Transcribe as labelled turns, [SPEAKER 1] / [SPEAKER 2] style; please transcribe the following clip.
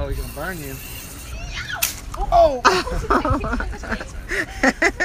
[SPEAKER 1] Oh, he's gonna burn you.
[SPEAKER 2] Oh!